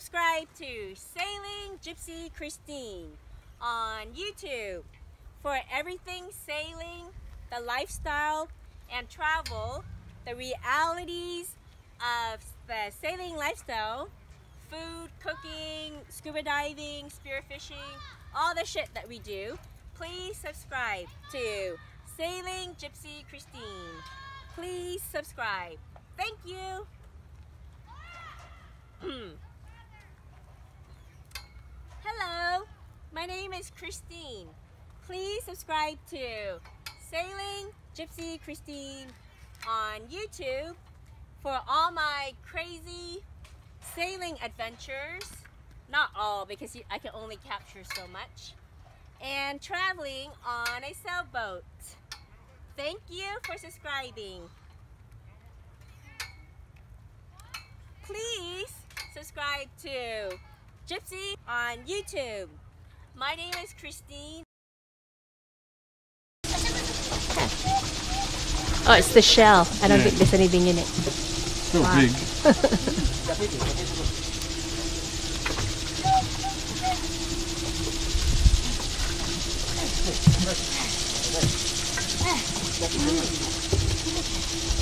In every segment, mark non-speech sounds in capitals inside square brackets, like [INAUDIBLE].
subscribe to Sailing Gypsy Christine on YouTube for everything sailing, the lifestyle and travel, the realities of the sailing lifestyle, food, cooking, scuba diving, spearfishing, all the shit that we do. Please subscribe to Sailing Gypsy Christine. Please subscribe. Thank you. [CLEARS THROAT] Hello, my name is Christine. Please subscribe to Sailing Gypsy Christine on YouTube for all my crazy sailing adventures. Not all because I can only capture so much. And traveling on a sailboat. Thank you for subscribing. Please subscribe to Gypsy on YouTube. My name is Christine. Oh, it's the shell. I don't Yeah. think there's anything in it. Still Wow. big. [LAUGHS]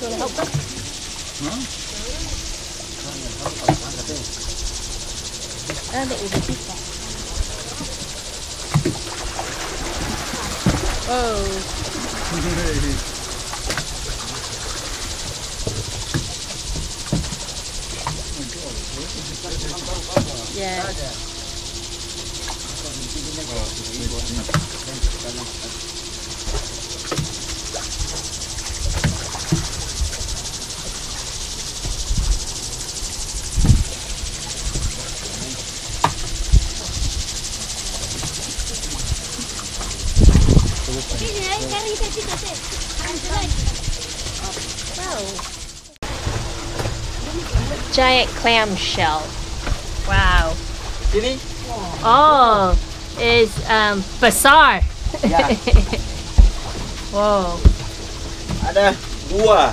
You want to help us? No? I don't think we can keep that. Giant clam shell. Wow. Ini Oh, is um besar. ya [LAUGHS] Whoa. ada dua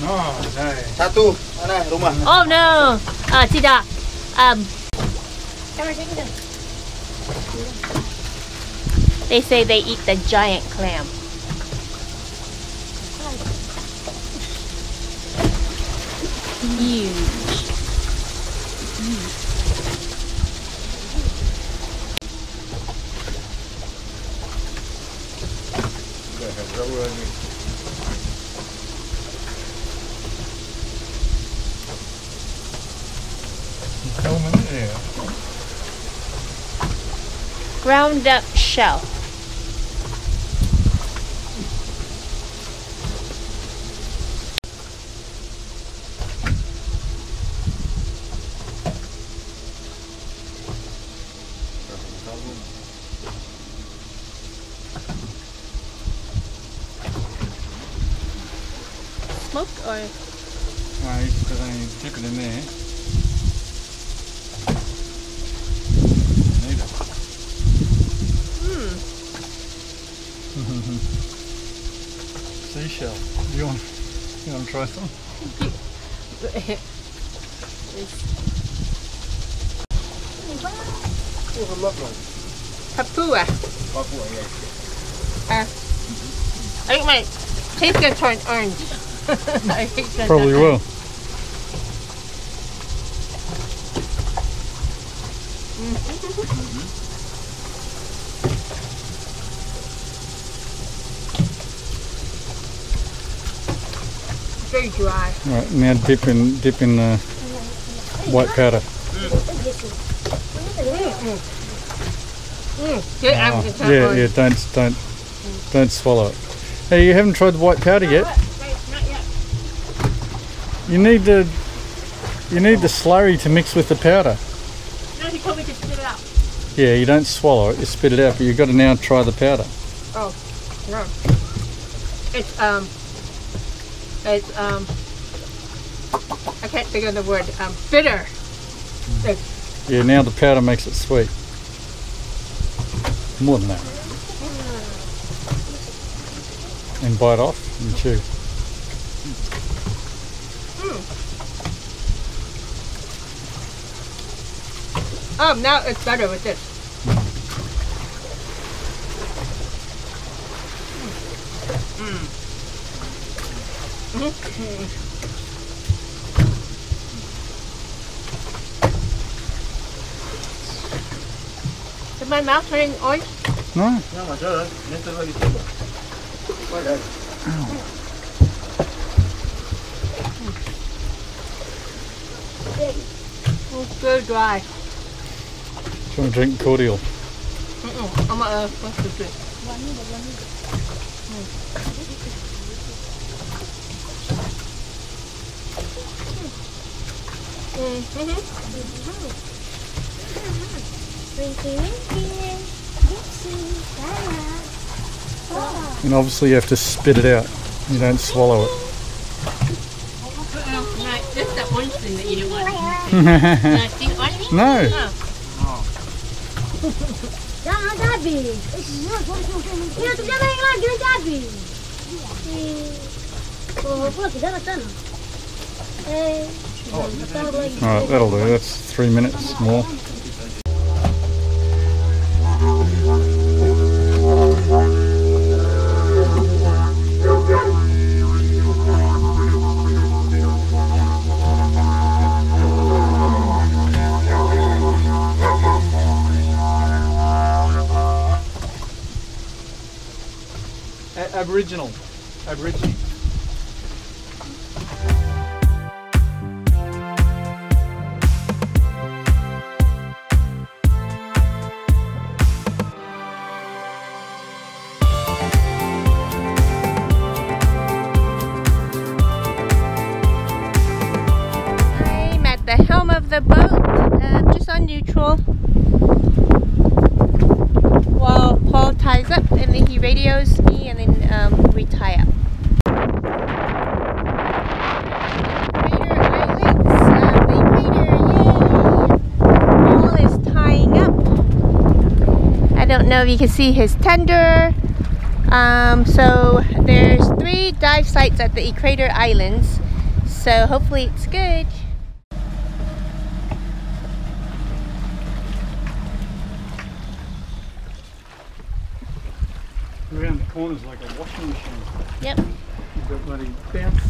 No, no. satu mana rumah Oh no. Ah, tidak. Um. They say they eat the giant clam. Huge. Ground up shell. Smoked or No, you just only dip it in there. Need it. [LAUGHS] Seashell. You want? You want to try some? Papua. Papua ya Uh, I think my taste gonna turn orange. [LAUGHS] I think that's Probably will. Very dry. Right, now dip in dip in the white powder. Good, I'm Oh, yeah, yeah. Don't don't don't swallow it. Hey, you haven't tried the white powder yet. You need the you need the slurry to mix with the powder. No, told me to spit it out. Yeah, you don't swallow it, you spit it out, but you've got to now try the powder. Oh, no. It's, um, it's, um, I can't think of the word, um, bitter. It's, Yeah, now the powder makes it sweet. More than that. and bite off and chew. Oh, now it's better with this. Mm. [LAUGHS] Is my mouth turning orange? No, No, my masalah. Nanti lagi coba. Pada. It's so dry. Do you want to drink cordial? Mm-mm. I'm not uh, supposed drink. Mm-hmm. And obviously you have to spit it out. You don't swallow it. Right. This is the orange thing that you didn't want. See the orange? no. Oh. Jangan dah habis. Ya, tu jangan yang lagi nanti habis. Oh, apa lagi? Jangan sana. Eh, tahu lagi. Alright, that'll do. That's three minutes more. Aboriginal. Aboriginal. If you can see his tender. Um, so there's three dive sites at the Equator Islands. So hopefully it's good. Around the corner's like a washing machine. Yep. You've got bloody bounce.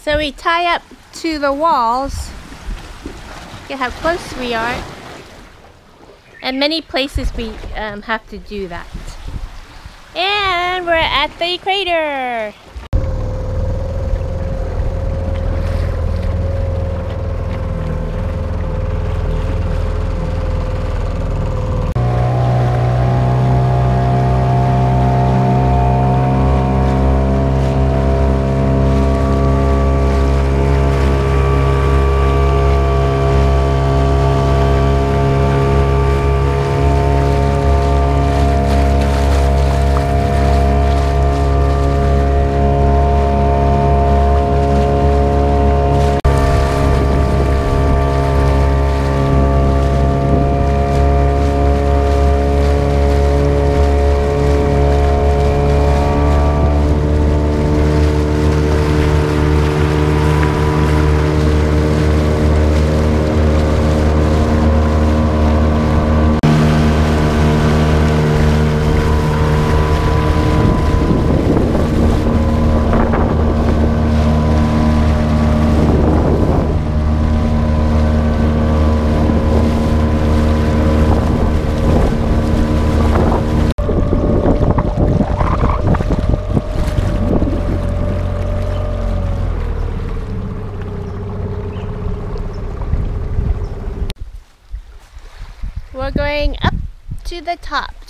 So we tie up to the walls. At how close we are. And many places we um, have to do that. And we're at the equator.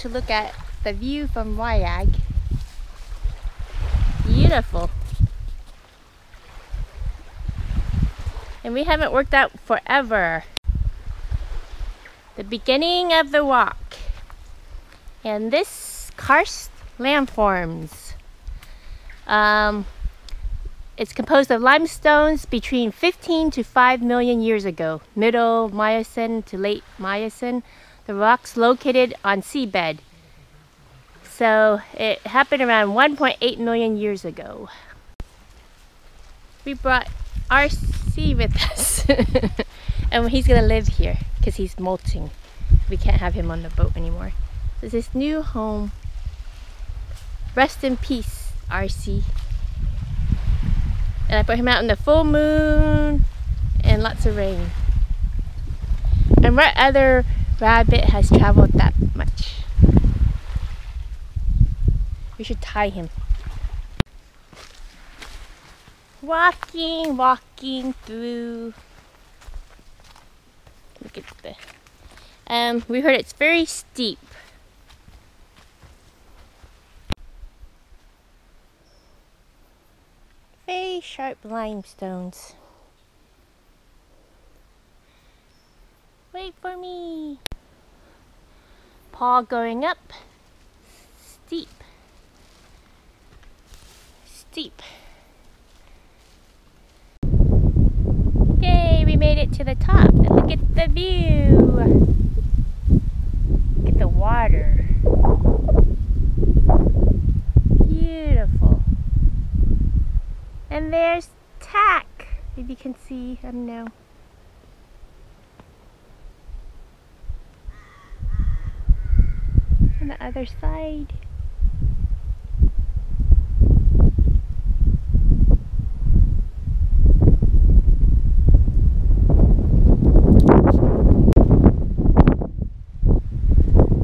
To look at the view from Wayag. Beautiful. And we haven't worked out forever. The beginning of the walk. And this karst landforms. Um, it's composed of limestones between 15 to 5 million years ago, Middle Miocene to late Miocene. The rock's located on seabed. So it happened around 1.8 million years ago. We brought RC with us. [LAUGHS] and he's gonna live here because he's molting. We can't have him on the boat anymore. This is his new home. Rest in peace, RC. And I put him out in the full moon and lots of rain. And what other rabbit has traveled that much? We should tie him. Walking, walking through. Look at the. Um, we heard it's very steep. Very sharp limestones. Wait for me. Paul going up. Steep. Steep. Yay, we made it to the top. Look at the view. Look at the water. Beautiful. And there's Tack. If you can see, I don't know. On the other side.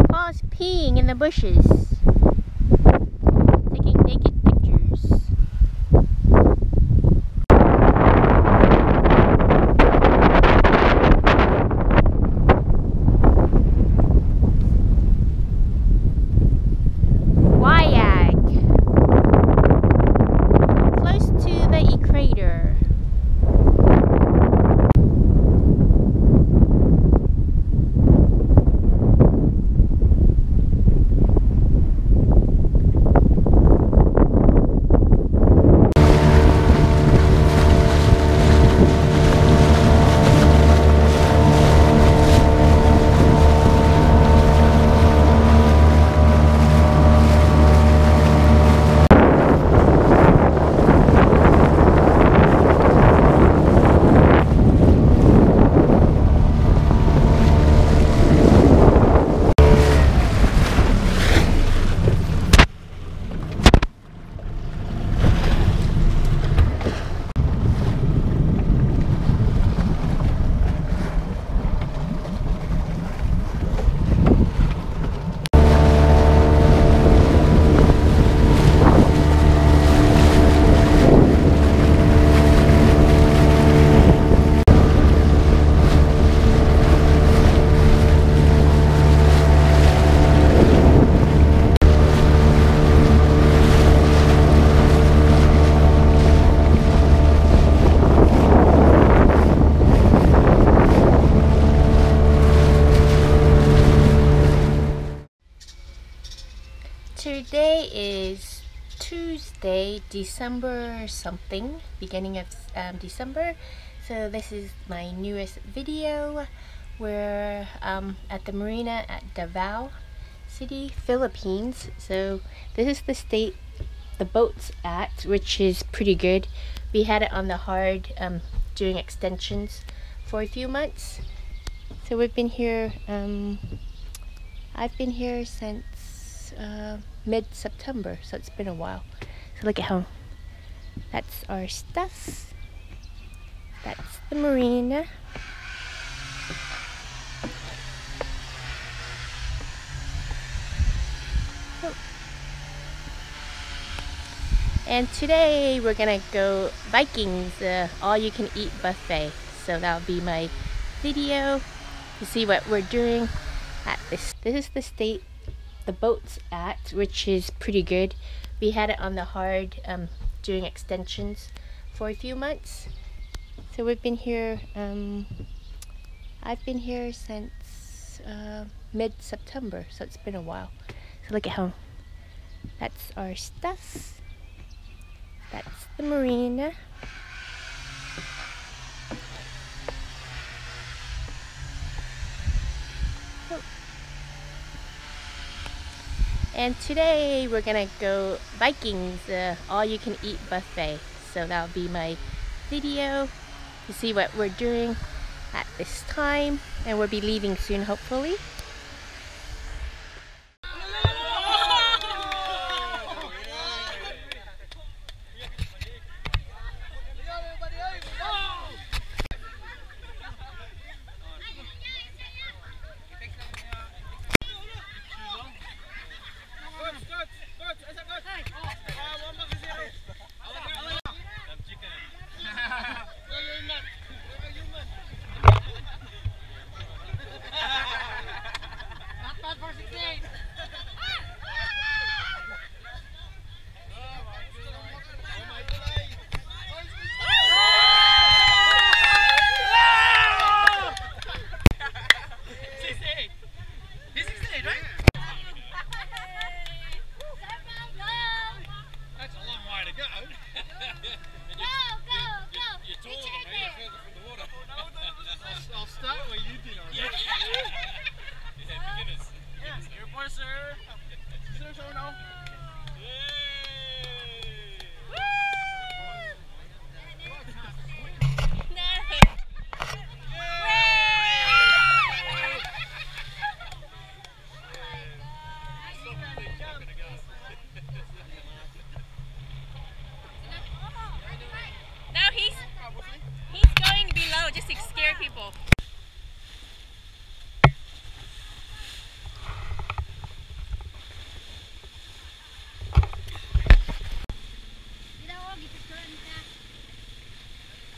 Paul's peeing in the bushes. December something, beginning of um, December. So this is my newest video. We're um, at the marina at Davao City, Philippines. So this is the state the boat's at, which is pretty good. We had it on the hard um, doing extensions for a few months. So we've been here, um, I've been here since uh, mid-September, so it's been a while. So look at how that's our stuff. That's the marina. And today we're gonna go Vikings, uh, all you can eat buffet. So that'll be my video to see what we're doing at this. This is the state the boat's at, which is pretty good. We had it on the hard um, doing extensions for a few months. So we've been here, um, I've been here since uh, mid-September, so it's been a while. So look at how that's our stuff. That's the marina. And today we're gonna go Vikings, uh, all you can eat buffet. So that'll be my video to see what we're doing at this time. And we'll be leaving soon, hopefully. That's a long way to go. You're taller than me, you're further from the water. I'll, I'll start where you did. Yeah. yeah, beginners. Yeah, here, boy, sir. Sir, sir, no. Now he's he's going scare people.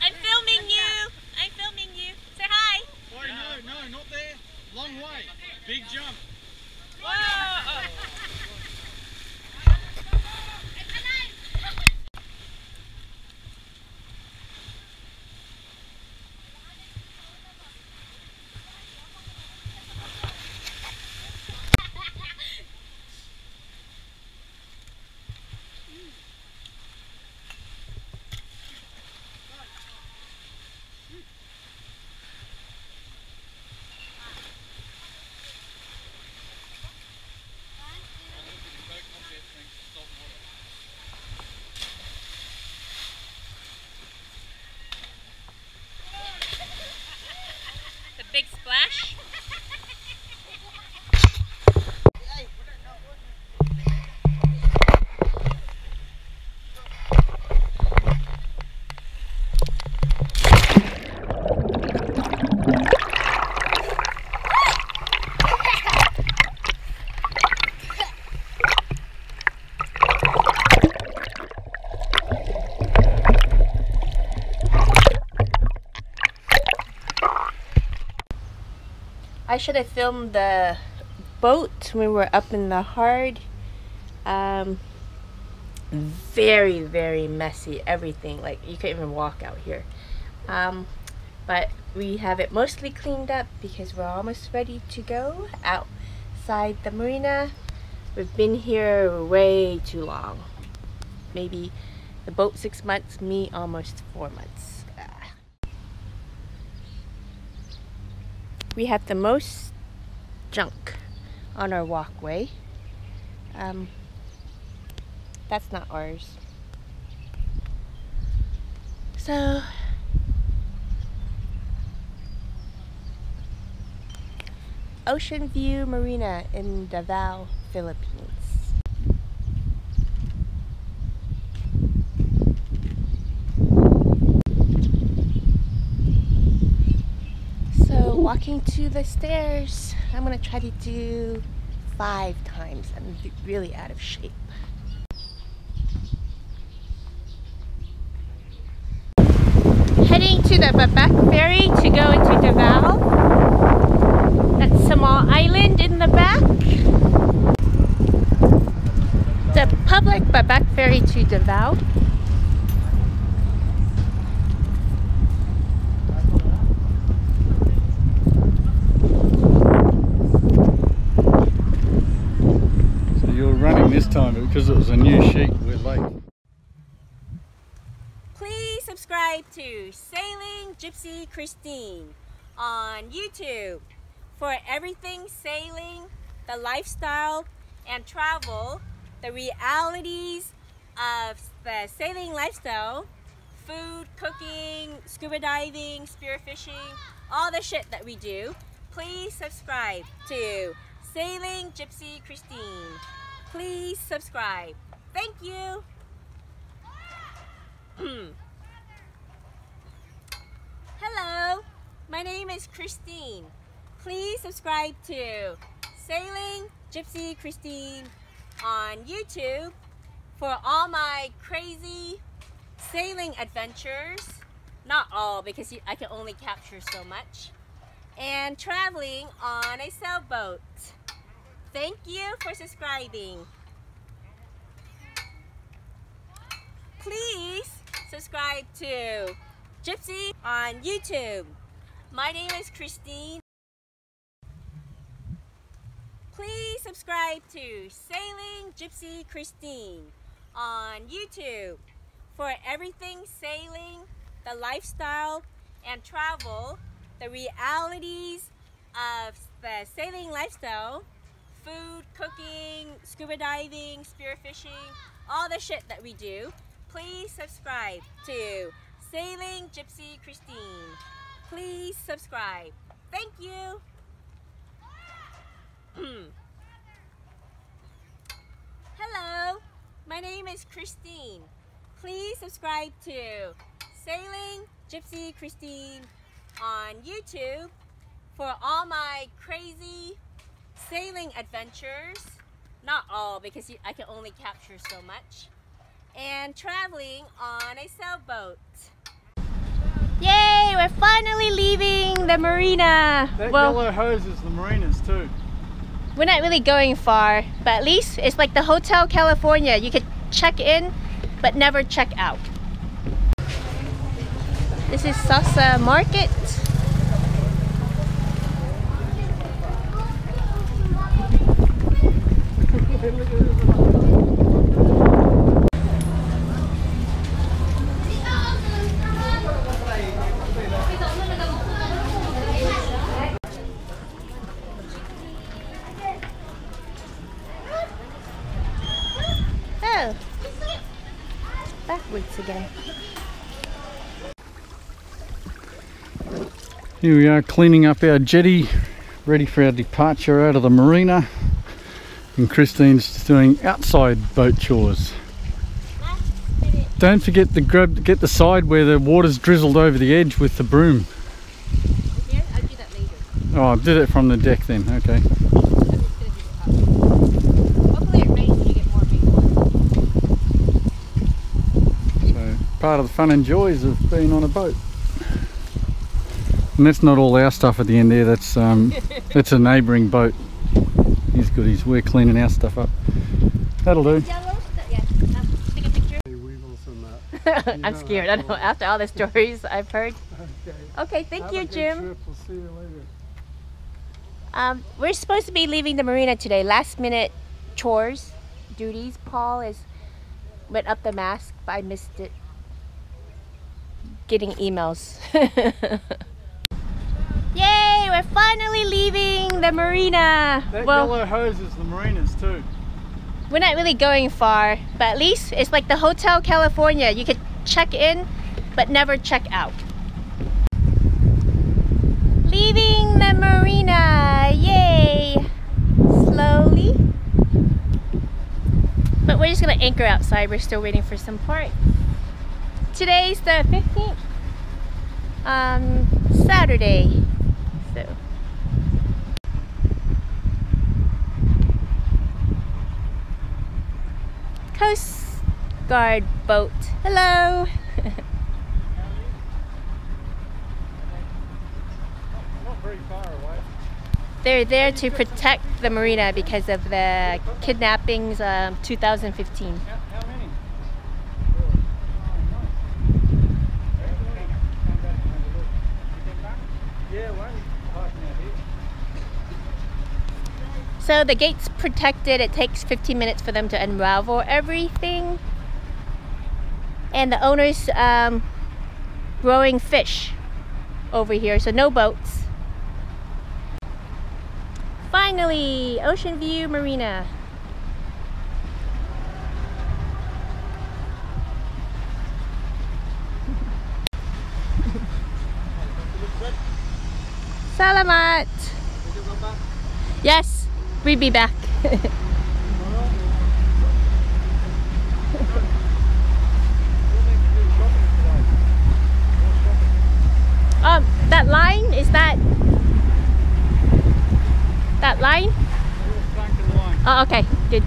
I'm filming you. I'm filming you. Say hi. Wait, no, no, not there. Long way. Big jump. Whoa. The big splash. I should have filmed the boat when we were up in the hard. Um, very, very messy, everything. Like, you couldn't even walk out here. Um, but we have it mostly cleaned up because we're almost ready to go outside the marina. We've been here way too long. Maybe the boat six months, me almost four months. Ah. We have the most junk on our walkway. Um, that's not ours. So, Ocean View Marina in Davao, Philippines. So, walking to the stairs, I'm gonna try to do five times. I'm really out of shape. Heading to the Babak ferry to go into Davao. That small island in the back. The public Babak ferry to Davao. So you were running this time because it was a new sheet. We're late. Please subscribe to Sailing Gypsy Christine on YouTube for everything sailing, the lifestyle, and travel the realities of the sailing lifestyle food, cooking, scuba diving, spearfishing, all the shit that we do, please subscribe to Sailing Gypsy Christine. Please subscribe. Thank you. [CLEARS THROAT] Hello, my name is Christine. Please subscribe to Sailing Gypsy Christine on YouTube for all my crazy sailing adventures. Not all because I can only capture so much. And traveling on a sailboat. Thank you for subscribing. Please subscribe to Gypsy on YouTube. My name is Christine. Please subscribe to Sailing Gypsy Christine on YouTube for everything sailing, the lifestyle and travel, the realities of the sailing lifestyle, food, cooking, scuba diving, spearfishing, all the shit that we do. Please subscribe to Sailing Gypsy Christine. Please subscribe. Thank you. [CLEARS THROAT] Hello, my name is Christine. Please subscribe to Sailing Gypsy Christine on YouTube for all my crazy sailing adventures. Not all because I can only capture so much. And traveling on a sailboat. Yay! We're finally leaving the marina. That well, yellow hose is the marinas too. we're not really going far, but at least it's like the Hotel California. You could check in, but never check out. This is Sasa Market. [LAUGHS] Here we are cleaning up our jetty, ready for our departure out of the marina. And Christine's doing outside boat chores. Don't forget to grab get the side where the water's drizzled over the edge with the broom. Yeah, I'll do that later. Oh, I did it from the deck then, okay. So part of the fun and joys of being on a boat. And that's not all our stuff at the end there, that's um [LAUGHS] that's a neighbouring boat. He's goodies, we're cleaning our stuff up. That'll do. Yellow? Yeah. Take a picture. I'm scared. I know. After all the stories I've heard. Okay, thank you, Jim. We'll see you later. Um, we're supposed to be leaving the marina today. Last minute chores, duties. Paul is went up the mast, but I missed it. Getting emails. [LAUGHS] Yay! We're finally leaving the marina. That well, yellow hose is the marinas too. we're not really going far, but at least it's like the Hotel California. You could check in, but never check out. Leaving the marina, yay! Slowly. But we're just gonna anchor outside. We're still waiting for some part. Today's the 15th, um, Saturday. So. Coast Guard boat. Hello. [LAUGHS] They're there to protect the marina because of the kidnappings um, 2015. So the gate's protected. It takes 15 minutes for them to unravel everything. And the owner's um, growing fish over here, so no boats. Finally, Ocean View Marina. [LAUGHS] Salamat! Yes! We'll be back. [LAUGHS] um, that line is that that line? Oh, okay, good.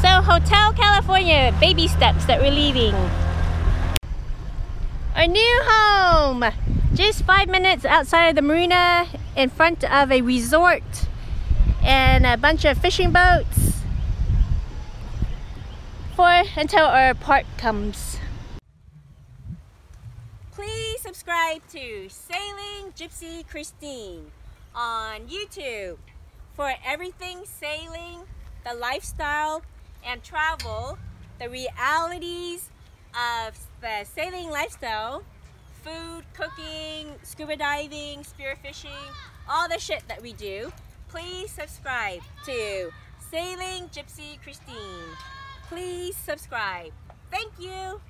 So, Hotel California, baby steps that we're leaving. Our new home! Just five minutes outside of the marina in front of a resort and a bunch of fishing boats for until our part comes. Please subscribe to Sailing Gypsy Christine on YouTube for everything sailing, the lifestyle and travel, the realities of the sailing lifestyle, food, cooking, scuba diving, spearfishing, all the shit that we do. Please subscribe to Sailing Gypsy Christine. Please subscribe. Thank you.